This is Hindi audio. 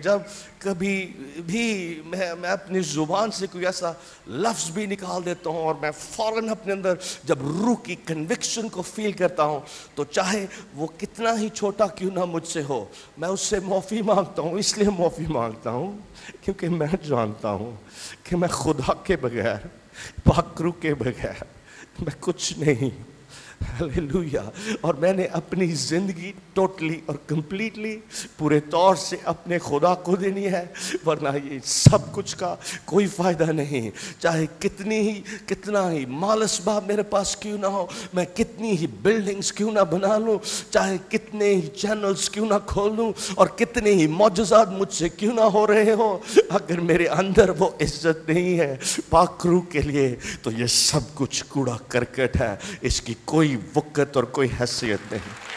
जब कभी भी मैं मैं अपनी ज़ुबान से कोई ऐसा लफ्ज़ भी निकाल देता हूँ और मैं फ़ौरन अपने अंदर जब रूह की कन्विक्शन को फील करता हूँ तो चाहे वो कितना ही छोटा क्यों ना मुझसे हो, मैं उससे माफ़ी माँगता हूँ, इसलिए माफ़ी माँगता हूँ, क्योंकि मैं जानता हूँ कि मैं खुदा के बगैर पाकरू के बगैर, मैं कुछ नहीं हालेलुया और मैंने अपनी ज़िंदगी टोटली और कंप्लीटली पूरे तौर से अपने खुदा को देनी है, वरना ये सब कुछ का कोई फ़ायदा नहीं। चाहे कितनी ही, कितना ही मालस बाप मेरे पास क्यों ना हो, मैं कितनी ही बिल्डिंग्स क्यों ना बना लूँ, चाहे कितने ही चैनल्स क्यों ना खोल लूँ और कितने ही मौजात मुझसे क्यों ना हो रहे हो, अगर मेरे अंदर वो इज़्ज़त नहीं है पाखरू के लिए तो ये सब कुछ कूड़ा करकट है। इसकी कोई वक़्त और कोई हैसियत नहीं।